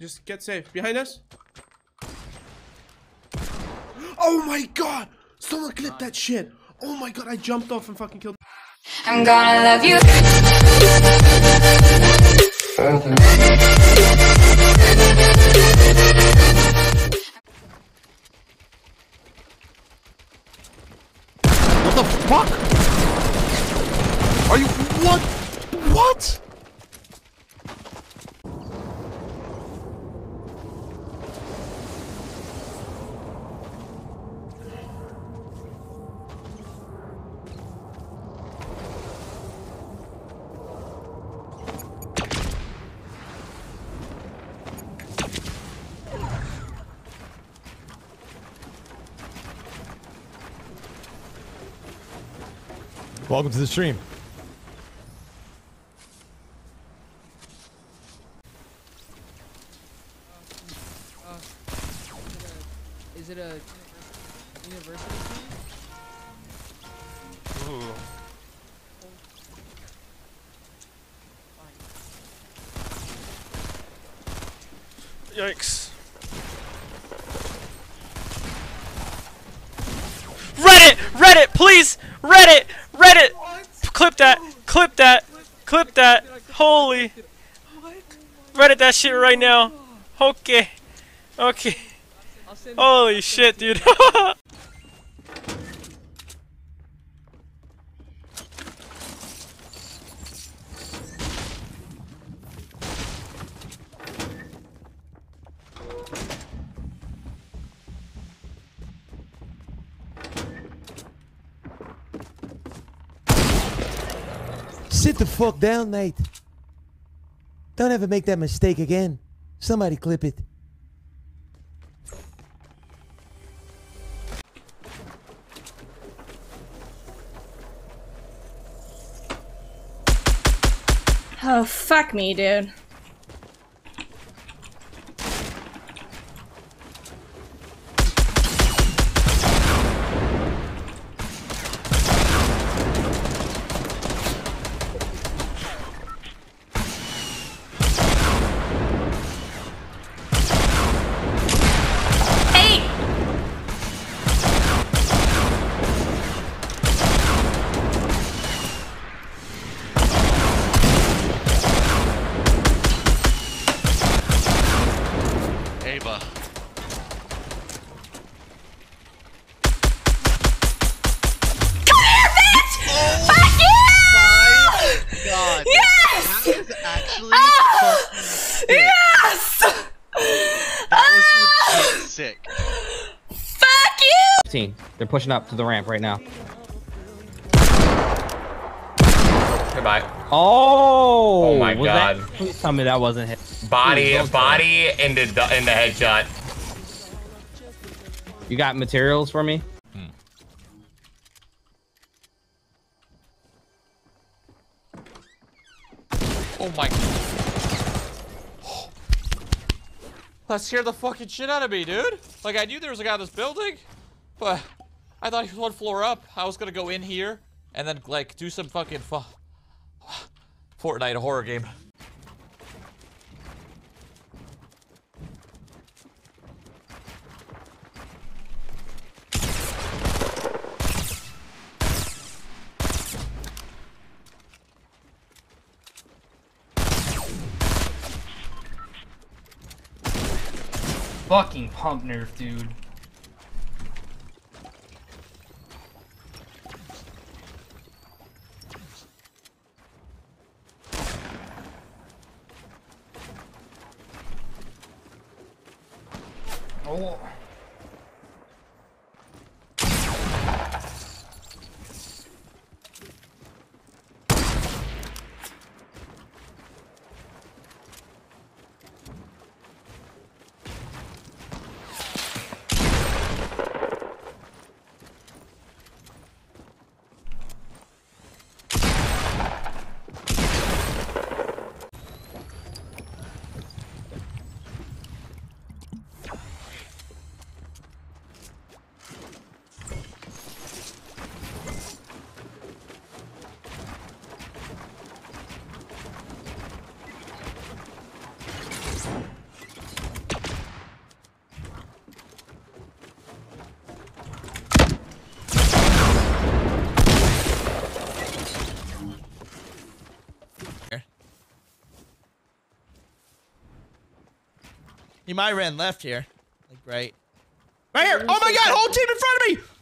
Just get safe. Behind us. Oh my god! Someone clipped that shit. Oh my god, I jumped off and fucking killed. I'm gonna love you. What the fuck? Are you what? What? Welcome to the stream. Is it a university? Ooh. Yikes. Reddit! Reddit, please! Reddit! Reddit! Clip that! Clip that! Clip that! Holy! Reddit that shit right now! Okay. Okay. Holy shit, dude. Sit the fuck down, Nate. Don't ever make that mistake again. Somebody clip it. Oh, fuck me, dude. Ava. Fuck you! God. Yes! That was actually Ah! fucking sick. Yes! That was legit sick. Fuck you! 15. They're pushing up to the ramp right now. Goodbye. Oh! Oh my God. That, please tell me that wasn't hit. Body, don't body, into the in the headshot. You got materials for me? Hmm. Oh my. That scared the fucking shit out of me, dude. Like, I knew there was a guy in this building, but I thought he was one floor up. I was gonna go in here and then, like, do some fucking fu Fortnite a horror game. Fucking pump nerf, dude. Oh. He might ran left here. Like right. Right here. Oh my god, whole team in front of me!